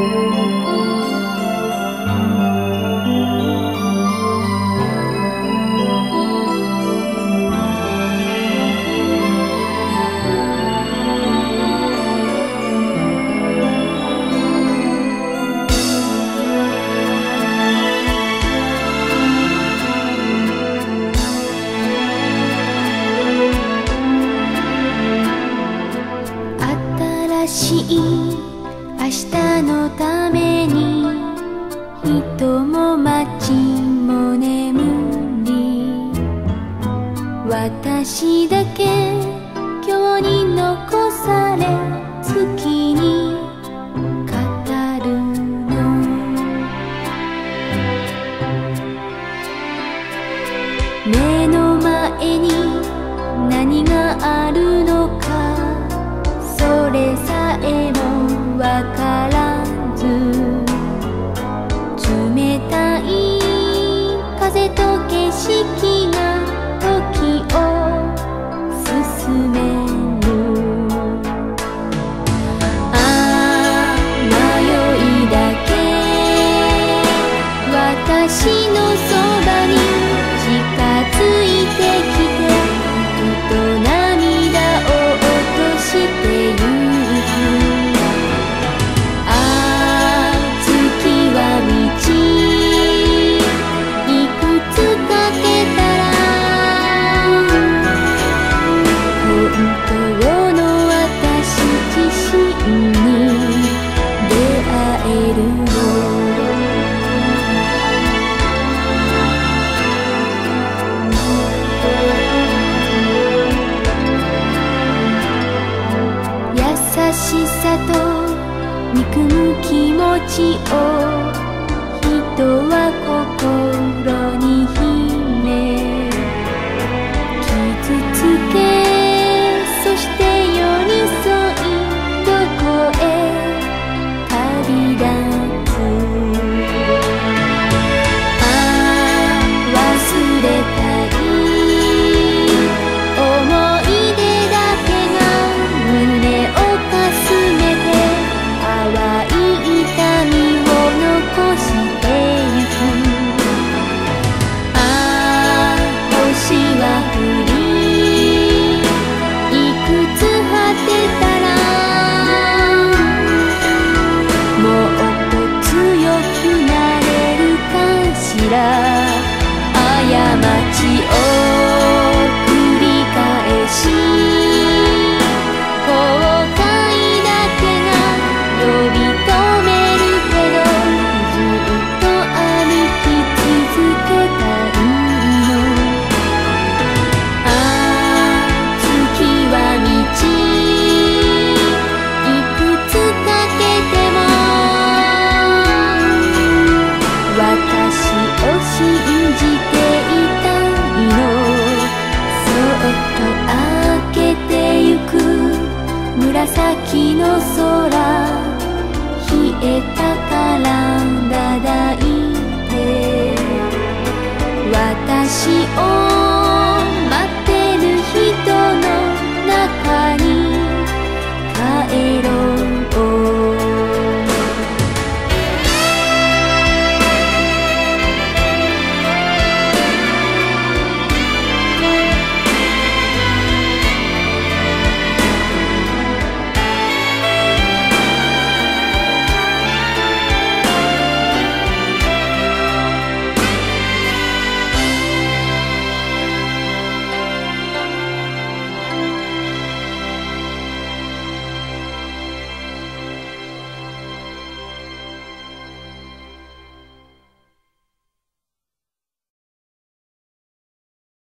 Música えるよ優しさと憎む気持ちをの空冷えたから。